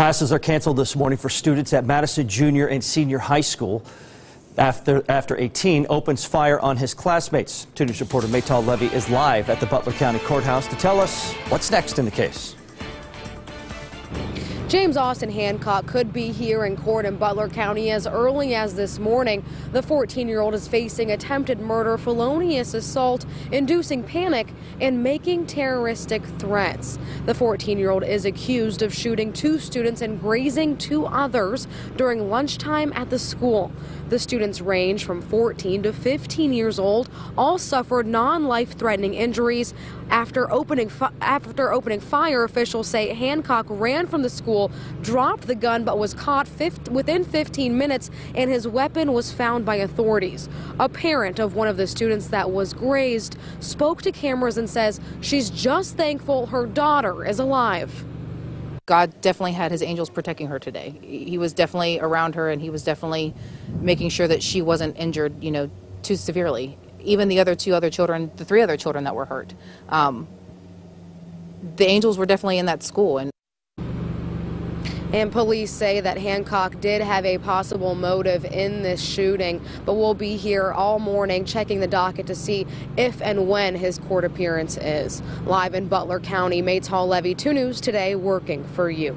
Classes are canceled this morning for students at Madison Junior and Senior High School after, after a teen opens fire on his classmates. 2 News reporter Maytal Levy is live at the Butler County Courthouse to tell us what's next in the case. James Austin Hancock could be here in court in Butler County as early as this morning. The 14-year-old is facing attempted murder, felonious assault, inducing panic, and making terroristic threats. The 14-year-old is accused of shooting two students and grazing two others during lunchtime at the school. The students range from 14 to 15 years old. All suffered non-life-threatening injuries. After opening, after opening fire, officials say Hancock ran from the school dropped the gun but was caught within 15 minutes and his weapon was found by authorities. A parent of one of the students that was grazed spoke to cameras and says she's just thankful her daughter is alive. God definitely had his angels protecting her today. He was definitely around her and he was definitely making sure that she wasn't injured, you know, too severely. Even the other two other children, the three other children that were hurt. Um, the angels were definitely in that school and and police say that Hancock did have a possible motive in this shooting, but we'll be here all morning checking the docket to see if and when his court appearance is. Live in Butler County, Maytal Levy, 2 News Today, working for you.